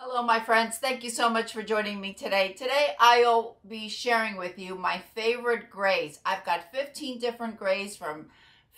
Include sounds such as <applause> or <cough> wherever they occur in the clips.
Hello, my friends. Thank you so much for joining me today. Today, I'll be sharing with you my favorite grays. I've got 15 different grays from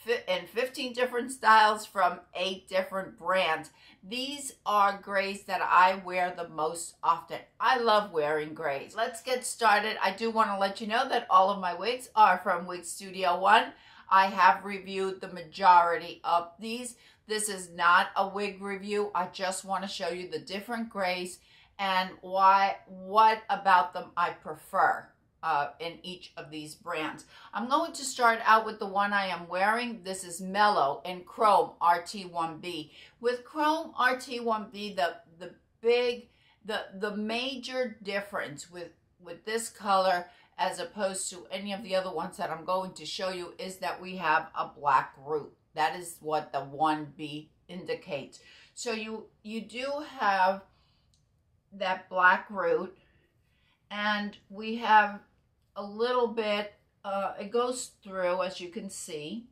in 15 different styles from eight different brands. These are grays that I wear the most often. I love wearing grays. Let's get started. I do want to let you know that all of my wigs are from Wig Studio One. I have reviewed the majority of these. This is not a wig review. I just want to show you the different grays and why, what about them I prefer uh, in each of these brands. I'm going to start out with the one I am wearing. This is Mellow in Chrome RT1B. With Chrome RT1B, the, the big, the, the major difference with, with this color as opposed to any of the other ones that I'm going to show you is that we have a black root. That is what the 1B indicates. So you, you do have that black root and we have a little bit, uh, it goes through as you can see.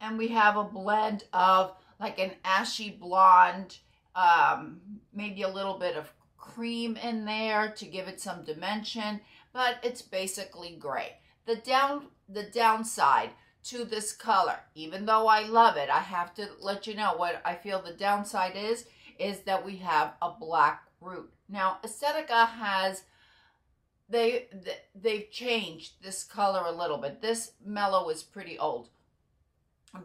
And we have a blend of like an ashy blonde, um, maybe a little bit of cream in there to give it some dimension but it's basically gray. The down the downside to this color, even though I love it, I have to let you know what I feel the downside is, is that we have a black root. Now, Estetica has they they've changed this color a little bit. This mellow is pretty old,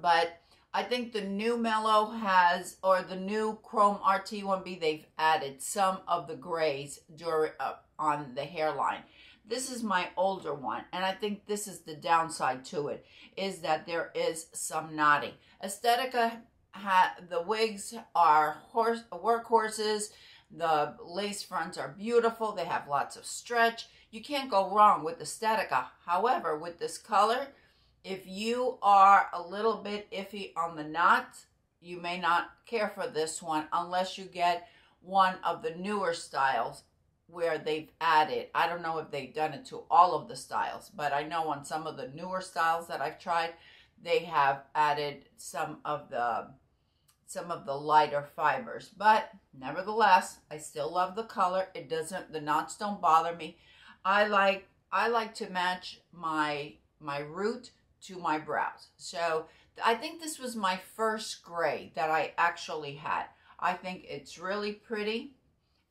but I think the new mellow has, or the new Chrome RT1B, they've added some of the grays during, uh, on the hairline. This is my older one, and I think this is the downside to it, is that there is some knotting. Estetica, ha the wigs are horse workhorses. The lace fronts are beautiful. They have lots of stretch. You can't go wrong with Estetica. However, with this color, if you are a little bit iffy on the knots, you may not care for this one unless you get one of the newer styles where they've added, I don't know if they've done it to all of the styles, but I know on some of the newer styles that I've tried, they have added some of the some of the lighter fibers. But nevertheless, I still love the color. It doesn't the knots don't bother me. I like I like to match my my root to my brows. So I think this was my first gray that I actually had. I think it's really pretty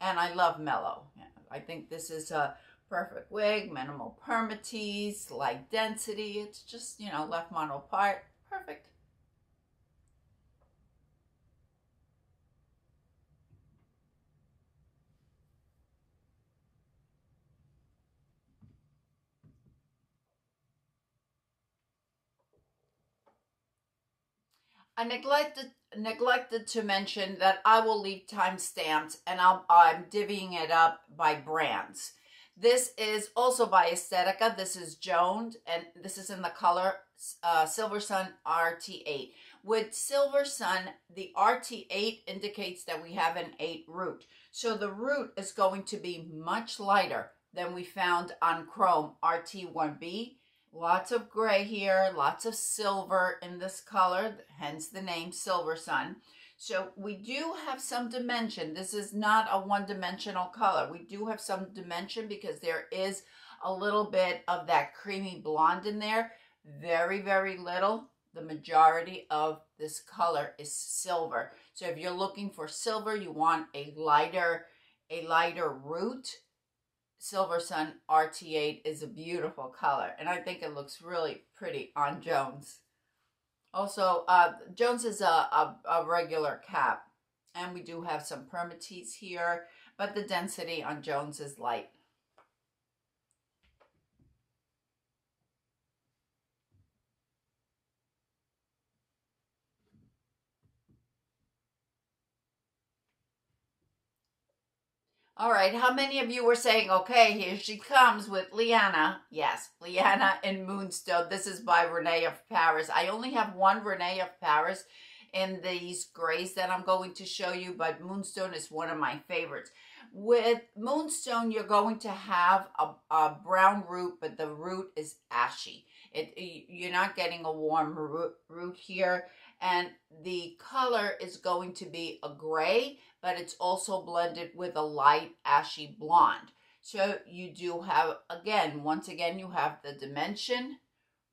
and I love mellow. I think this is a perfect wig, minimal permatease, light density. It's just, you know, left mono part. Perfect. I neglected neglected to mention that I will leave timestamps and I'll, I'm divvying it up by brands. This is also by Estetica. This is Jones, and this is in the color uh, Silver Sun RT8. With Silver Sun, the RT8 indicates that we have an 8 root. So the root is going to be much lighter than we found on Chrome RT1B Lots of gray here, lots of silver in this color, hence the name Silver Sun. So we do have some dimension. This is not a one-dimensional color. We do have some dimension because there is a little bit of that creamy blonde in there. Very, very little. The majority of this color is silver. So if you're looking for silver, you want a lighter, a lighter root Silver Sun RT8 is a beautiful color, and I think it looks really pretty on Jones. Also, uh, Jones is a, a, a regular cap, and we do have some permatease here, but the density on Jones is light. All right, how many of you were saying, okay, here she comes with Liana? Yes, Liana and Moonstone. This is by Rene of Paris. I only have one Rene of Paris in these grays that I'm going to show you, but Moonstone is one of my favorites. With Moonstone, you're going to have a, a brown root, but the root is ashy. It, you're not getting a warm root, root here, and the color is going to be a gray, but it's also blended with a light ashy blonde. So you do have, again, once again, you have the dimension,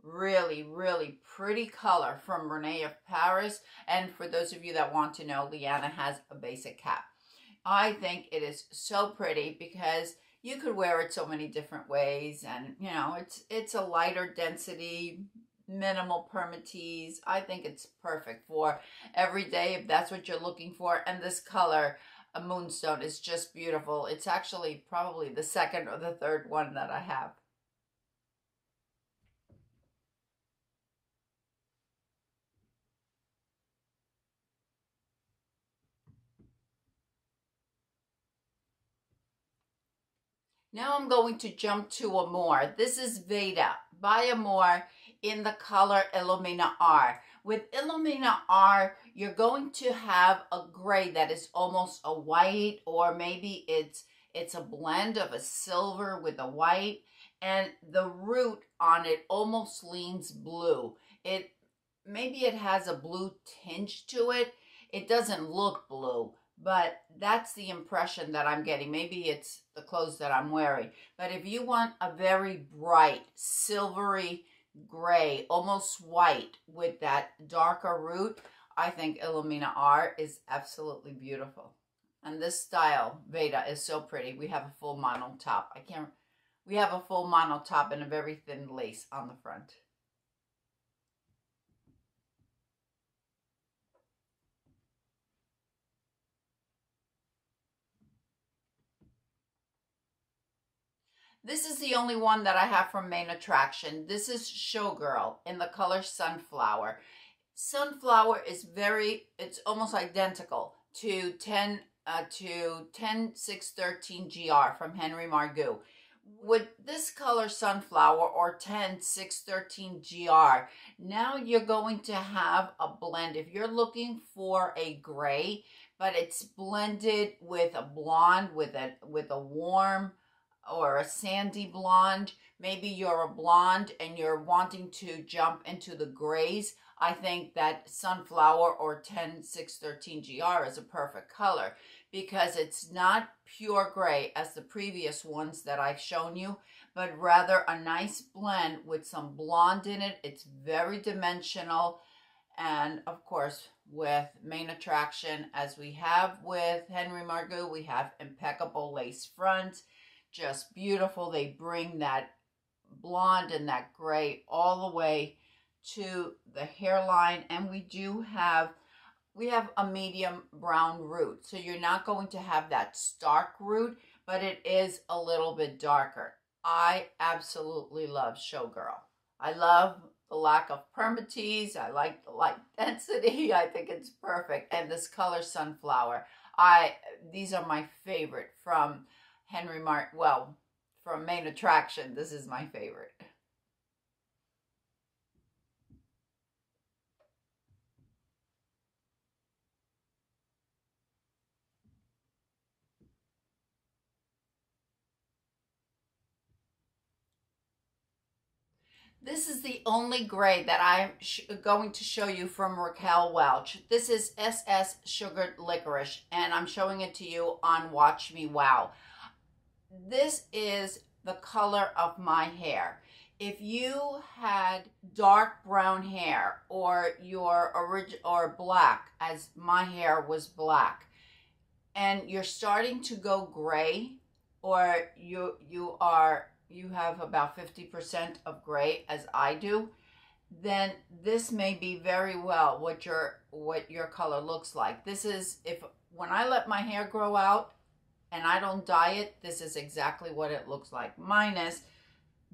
really, really pretty color from Rene of Paris. And for those of you that want to know, Liana has a basic cap. I think it is so pretty because you could wear it so many different ways and you know it's it's a lighter density minimal permatease i think it's perfect for every day if that's what you're looking for. And this color a moonstone is just beautiful. It's actually probably the second or the third one that i have. Now I'm going to jump to Amore. This is Veda. By Amore in the color Illumina R. With Illumina R, you're going to have a gray that is almost a white or maybe it's it's a blend of a silver with a white and the root on it almost leans blue. It maybe it has a blue tinge to it. It doesn't look blue, but that's the impression that I'm getting. Maybe it's the clothes that I'm wearing. But if you want a very bright, silvery gray, almost white with that darker root, I think Illumina R is absolutely beautiful. And this style, Veda, is so pretty. We have a full mono top. I can't, we have a full mono top and a very thin lace on the front. This is the only one that I have from Mane Attraction. This is Showgirl in the color Sunflower. Sunflower is very, it's almost identical to 10 uh, to 10613 GR from Henry Margu. With this color Sunflower or 10613 GR, now you're going to have a blend. If you're looking for a gray, but it's blended with a blonde, with a, with a warm, or a sandy blonde. Maybe you're a blonde and you're wanting to jump into the grays. I think that Sunflower or 10613 GR is a perfect color because it's not pure gray as the previous ones that I've shown you, but rather a nice blend with some blonde in it. It's very dimensional. And of course, with Mane Attraction, as we have with Henry Margu, we have impeccable lace front just beautiful. They bring that blonde and that gray all the way to the hairline. And we do have, we have a medium brown root. So you're not going to have that stark root, but it is a little bit darker. I absolutely love Showgirl. I love the lack of permatease. I like the light <laughs> density. I think it's perfect. And this color sunflower. I these are my favorite from Henry Mark, well, from Mane Attraction, this is my favorite. This is the only gray that I'm going to show you from Raquel Welch. This is SS Sugared Licorice, and I'm showing it to you on Watch Me Wow this is the color of my hair. If you had dark brown hair or your orig- or black as my hair was black and you're starting to go gray or you you are you have about 50% of gray as I do, then this may be very well what your what your color looks like. This is if when I let my hair grow out, and I don't dye it, this is exactly what it looks like, minus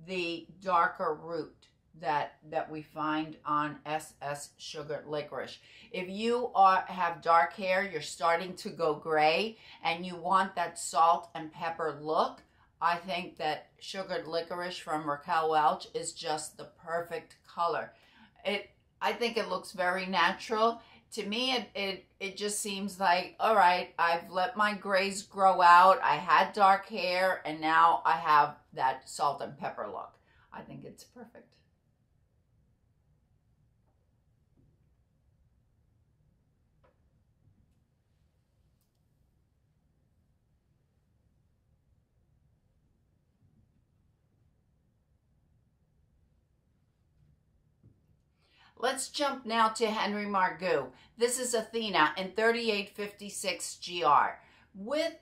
the darker root that that we find on SS Sugar Licorice. If you are have dark hair, you're starting to go gray, and you want that salt and pepper look, I think that Sugared Licorice from Raquel Welch is just the perfect color. It I think it looks very natural to me it, it it just seems like all right i've let my grays grow out. I had dark hair and now i have that salt and pepper look. I think it's perfect Let's jump now to Henry Margu. This is Athena in 3856 GR. With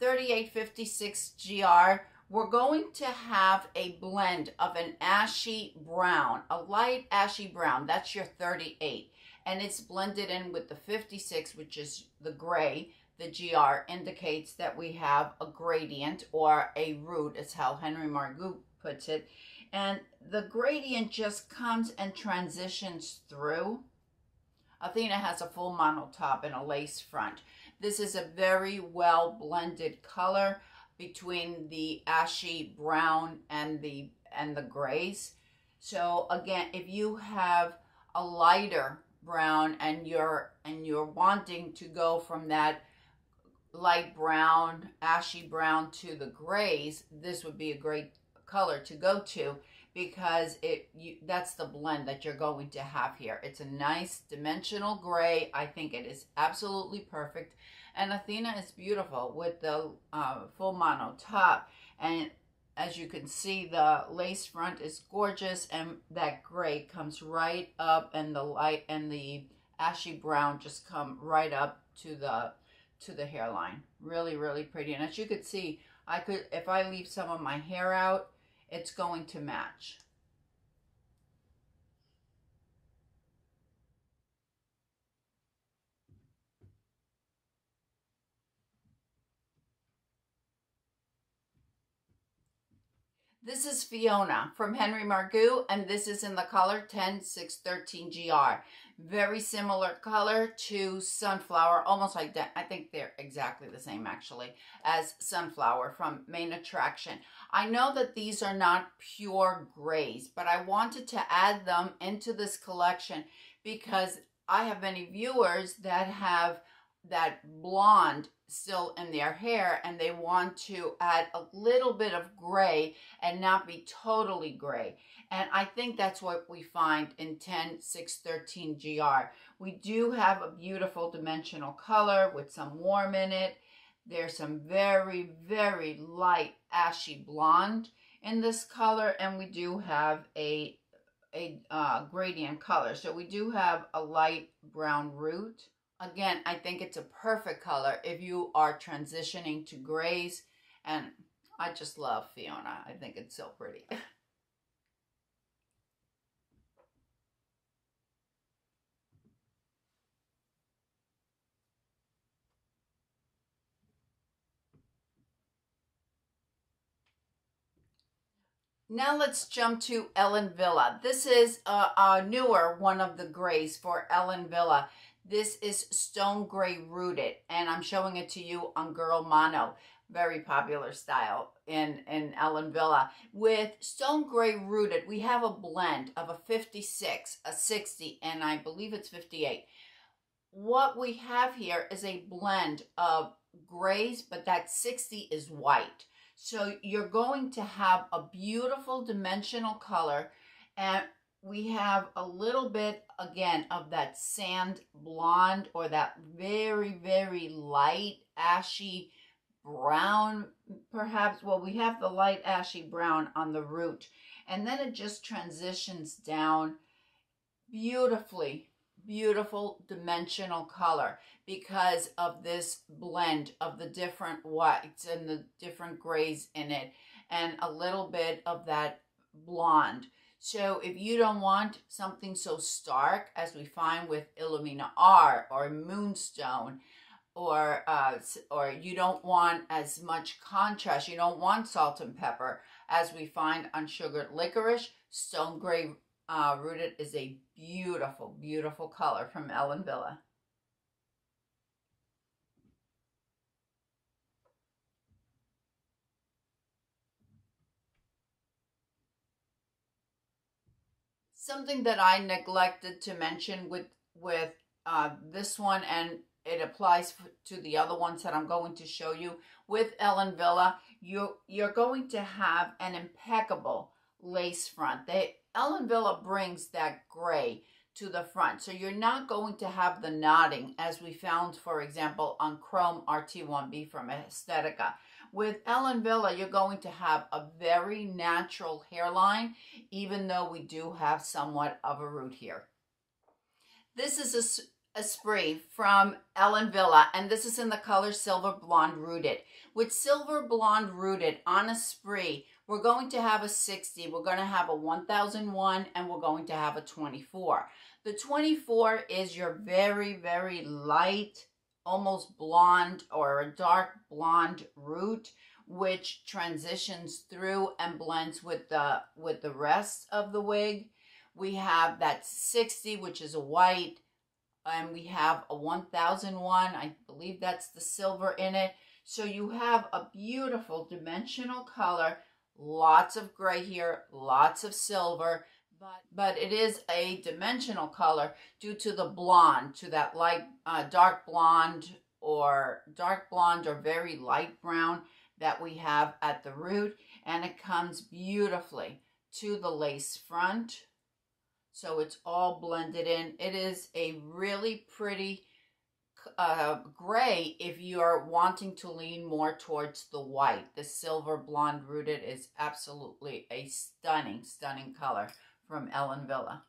3856 GR, we're going to have a blend of an ashy brown, a light ashy brown. That's your 38. And it's blended in with the 56, which is the gray. The GR indicates that we have a gradient or a root, is how Henry Margu puts it. And the gradient just comes and transitions through. Athena has a full monotop and a lace front. This is a very well blended color between the ashy brown and the and the grays. So again, if you have a lighter brown and you're and you're wanting to go from that light brown, ashy brown to the grays, this would be a great color to go to because it you, that's the blend that you're going to have here. It's a nice dimensional gray. I think it is absolutely perfect. And Athena is beautiful with the uh, full mono top. And as you can see, the lace front is gorgeous and that gray comes right up and the light and the ashy brown just come right up to the to the hairline. Really, really pretty. And as you could see, I could, if I leave some of my hair out, it's going to match. This is Fiona from Henry Margu, and this is in the color 10613GR. Very similar color to Sunflower, almost like that. I think they're exactly the same, actually, as Sunflower from Mane Attraction. I know that these are not pure grays, but I wanted to add them into this collection because I have many viewers that have that blonde still in their hair and they want to add a little bit of gray and not be totally gray. And I think that's what we find in 10, 6, 13 GR. We do have a beautiful dimensional color with some warm in it. There's some very, very light ashy blonde in this color. And we do have a, a uh, gradient color. So we do have a light brown root Again, I think it's a perfect color if you are transitioning to grays. And I just love Fiona. I think it's so pretty. <laughs> Now let's jump to Ellen Wille. This is uh, a, a, newer one of the grays for Ellen Wille. This is Stone Gray Rooted, and I'm showing it to you on Girl Mono. Very popular style in, in Ellen Wille. With Stone Gray Rooted, we have a blend of a 56, a 60, and I believe it's 58. What we have here is a blend of grays, but that 60 is white. So you're going to have a beautiful dimensional color and we have a little bit, again, of that sand blonde or that very, very light ashy brown, perhaps. Well, we have the light ashy brown on the root. And then it just transitions down beautifully, beautiful dimensional color because of this blend of the different whites and the different grays in it and a little bit of that blonde. So if you don't want something so stark as we find with Illumina R or Moonstone, or uh, or you don't want as much contrast, you don't want salt and pepper as we find on sugared licorice, stone gray uh, rooted is a beautiful, beautiful color from Ellen Wille. Something that I neglected to mention with with uh, this one and it applies to the other ones that I'm going to show you. With Ellen Wille you you're going to have an impeccable lace front. They Ellen Wille brings that gray to the front. So you're not going to have the knotting as we found for example on Chrome RT1B from Estetica with Ellen Wille, you're going to have a very natural hairline, even though we do have somewhat of a root here. This is a, Esprit from Ellen Wille, and this is in the color Silver Blonde Rooted. With Silver Blonde Rooted on Esprit, we're going to have a 60, we're going to have a 1001, and we're going to have a 24. The 24 is your very, very light, almost blonde or a dark blonde root which transitions through and blends with the with the rest of the wig. We have that 60 which is a white and we have a 1001. I believe that's the silver in it. So you have a beautiful dimensional color, lots of gray here, lots of silver, but but it is a dimensional color due to the blonde, to that light uh, dark blonde or dark blonde or very light brown that we have at the root and it comes beautifully to the lace front. So it's all blended in. It is a really pretty uh, gray if you are wanting to lean more towards the white. The silver blonde rooted is absolutely a stunning stunning color from Ellen Wille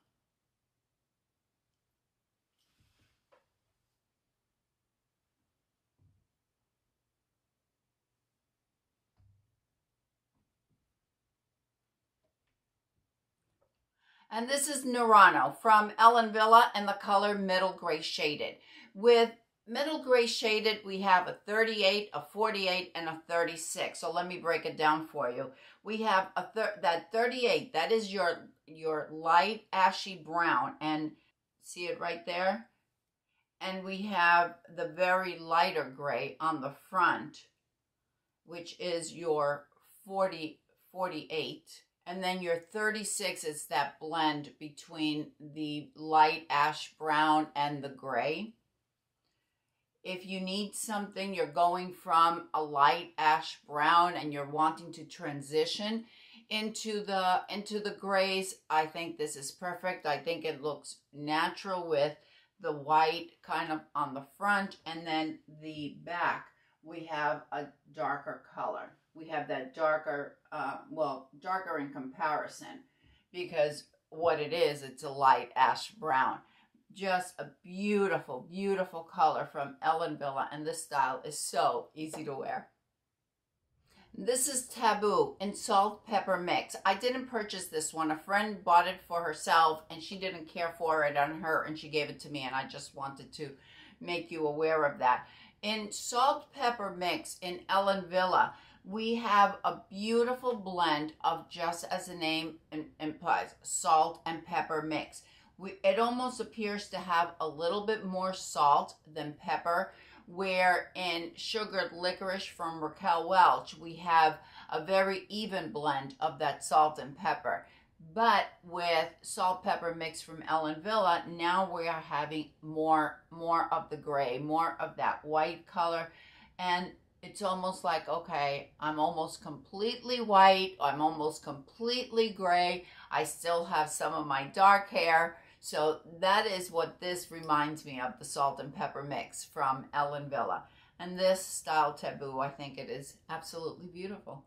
And this is Nurano from Ellen Wille in the color Middle Gray Shaded. With Middle Gray Shaded, we have a 38, a 48, and a 36. So let me break it down for you. We have a that 38, that is your, your light ashy brown. And see it right there? And we have the very lighter gray on the front, which is your 40, 48 and then your 36 is that blend between the light ash brown and the gray. If you need something, you're going from a light ash brown and you're wanting to transition into the into the grays, I think this is perfect. I think it looks natural with the white kind of on the front and then the back we have a darker color we have that darker, uh, well, darker in comparison because what it is, it's a light ash brown. Just a beautiful, beautiful color from Ellen Wille, and this style is so easy to wear. This is Taboo in Salt Pepper Mix. I didn't purchase this one. A friend bought it for herself, and she didn't care for it on her, and she gave it to me, and I just wanted to make you aware of that. In Salt Pepper Mix in Ellen Wille, we have a beautiful blend of just as the name implies salt and pepper mix we, it almost appears to have a little bit more salt than pepper where in sugared licorice from Raquel Welch we have a very even blend of that salt and pepper but with salt pepper mix from Ellen Wille now we are having more more of the gray more of that white color and it's almost like, okay, I'm almost completely white. I'm almost completely gray. I still have some of my dark hair. So that is what this reminds me of, the salt and pepper mix from Ellen Wille. And this style taboo, I think it is absolutely beautiful.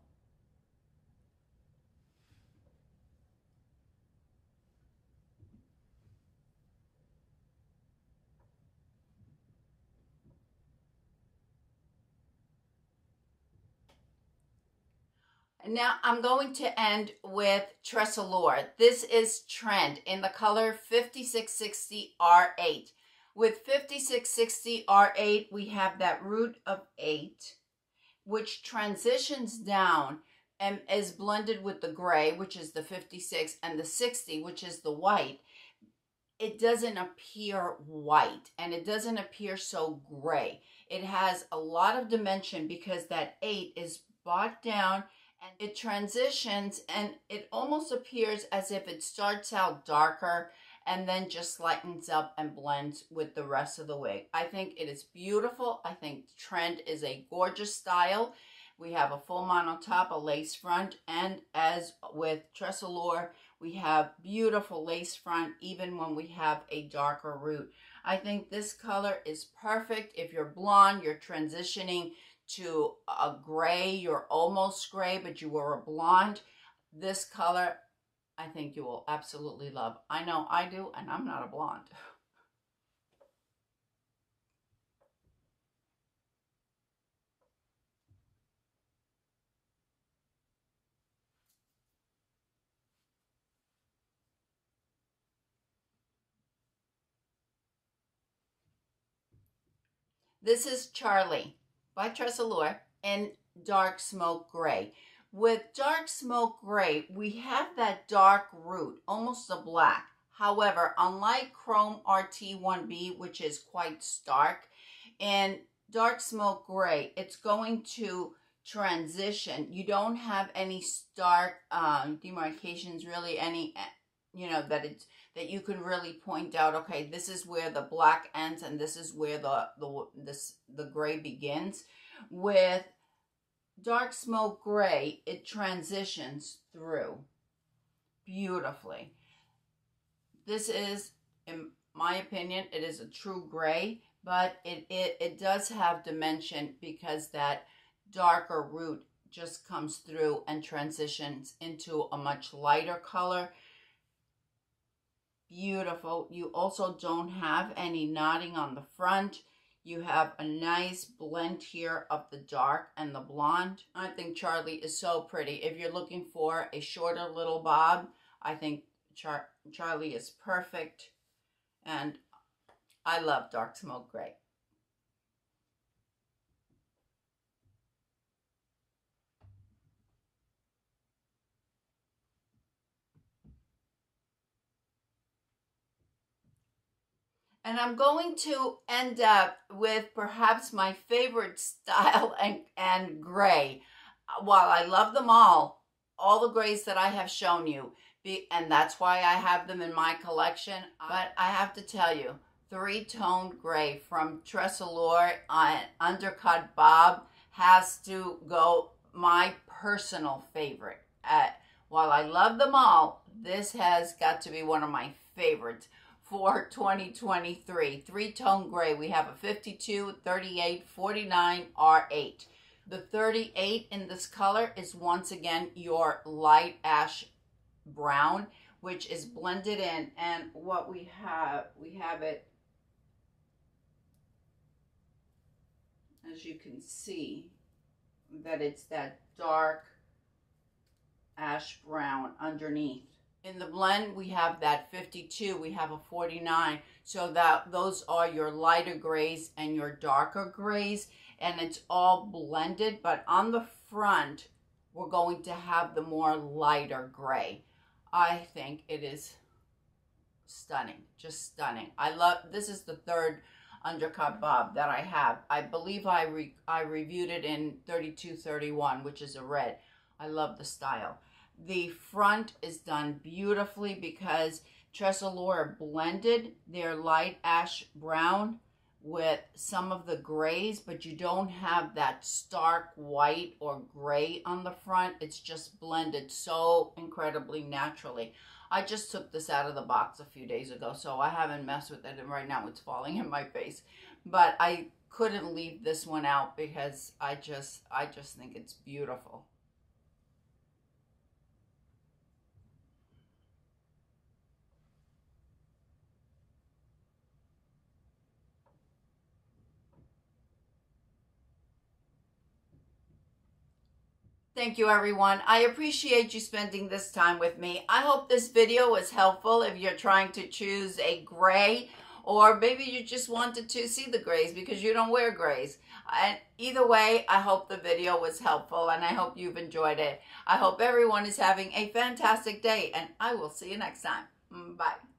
Now I'm going to end with TressAllure. This is Trend in the color 5660 R8. With 5660 R8, we have that root of 8, which transitions down and is blended with the gray, which is the 56, and the 60, which is the white. It doesn't appear white, and it doesn't appear so gray. It has a lot of dimension because that 8 is brought down and it transitions and it almost appears as if it starts out darker and then just lightens up and blends with the rest of the wig. I think it is beautiful. I think Trend is a gorgeous style. We have a full mono top, a lace front, and as with TressAllure, we have beautiful lace front even when we have a darker root. I think this color is perfect. If you're blonde, you're transitioning to a gray, you're almost gray, but you were a blonde, this color, I think you will absolutely love. I know I do, and I'm not a blonde. This is Charlie by TressAllure and Dark Smoke Gray. With Dark Smoke Gray, we have that dark root, almost a black. However, unlike Chrome RT1B, which is quite stark, in Dark Smoke Gray, it's going to transition. You don't have any stark um, demarcations, really any, eh, you know, that it's that you can really point out, okay, this is where the black ends and this is where the the this the gray begins. With dark smoke gray, it transitions through beautifully. This is, in my opinion, it is a true gray, but it, it, it does have dimension because that darker root just comes through and transitions into a much lighter color. Beautiful. You also don't have any knotting on the front. You have a nice blend here of the dark and the blonde. I think Charlie is so pretty. If you're looking for a shorter little bob, I think Char Charlie is perfect. And I love dark smoke gray. And I'm going to end up with perhaps my favorite <laughs> style and, and gray. While I love them all, all the grays that I have shown you, and that's why I have them in my collection. But I have to tell you, three-tone gray from TressAllure on Undercut Bob has to go my personal favorite. Uh, while I love them all, this has got to be one of my favorites for 2023. Three-tone gray. We have a 52, 38, 49, R8. The 38 in this color is once again your light ash brown, which is blended in. And what we have, we have it, as you can see, that it's that dark ash brown underneath. In the blend, we have that 52, we have a 49. So that those are your lighter grays and your darker grays. And it's all blended, but on the front, we're going to have the more lighter gray. I think it is stunning, just stunning. I love, this is the third undercut bob that I have. I believe I, re, I reviewed it in 3231, which is a red. I love the style. The front is done beautifully because TressAllure blended their light ash brown with some of the grays, but you don't have that stark white or gray on the front. It's just blended so incredibly naturally. I just took this out of the box a few days ago, so I haven't messed with it, and right now it's falling in my face. But I couldn't leave this one out because I just, I just think it's beautiful. Thank you, everyone. I appreciate you spending this time with me. I hope this video was helpful if you're trying to choose a gray or maybe you just wanted to see the grays because you don't wear grays. And either way, I hope the video was helpful and I hope you've enjoyed it. I hope everyone is having a fantastic day and I will see you next time. Bye.